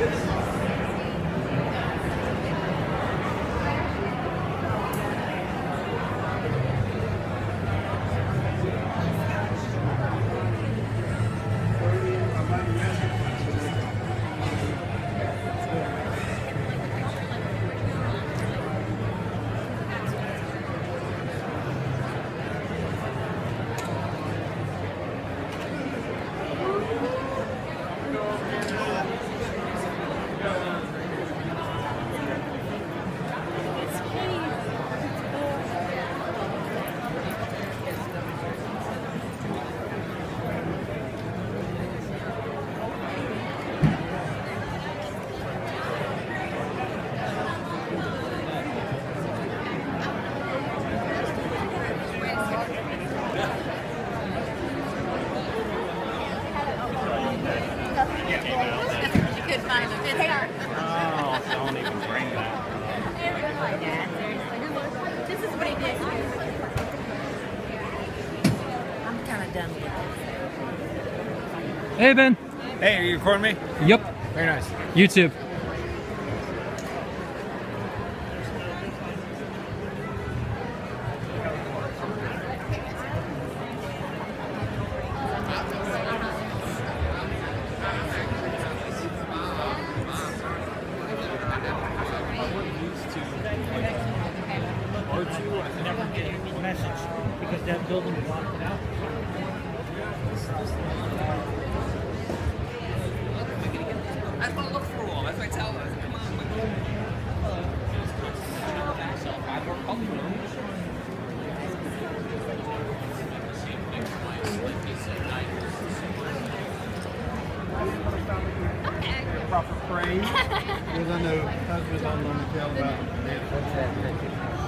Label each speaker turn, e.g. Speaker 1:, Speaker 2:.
Speaker 1: Yes.
Speaker 2: You couldn't find them. It's hard.
Speaker 1: Oh, don't even bring that.
Speaker 2: This is what he did. I'm kind of done with it.
Speaker 3: Hey, Ben.
Speaker 1: Hey, are you recording me?
Speaker 3: Yep.
Speaker 1: Very nice.
Speaker 3: YouTube.
Speaker 1: Never get any message because that building blocked it out.
Speaker 4: That's what I look for all. That's what I tell them. Come on, my I work hard
Speaker 5: proper praise. Because I know husbands don't want to tell about their